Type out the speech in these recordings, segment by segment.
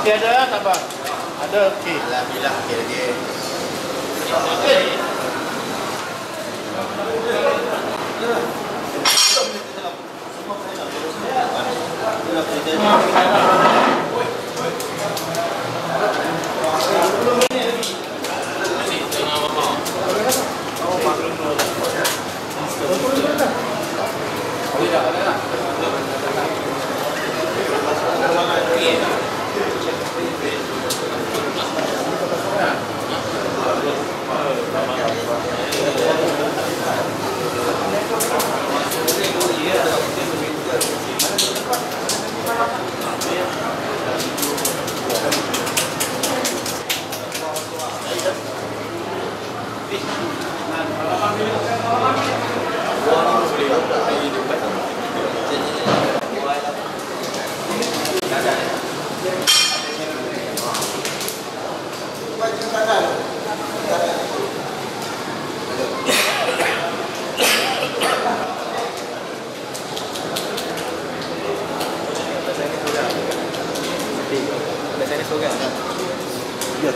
Okey ada tak apa? Ada okey. Alhamdulillah okey lagi. Okey. Semua saya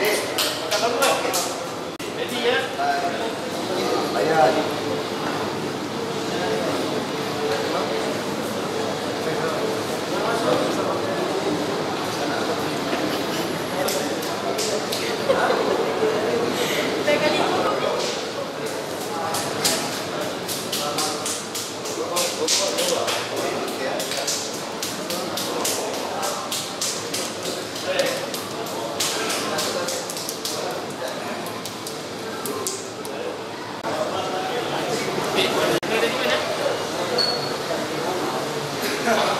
Okay. Ready ya? あ。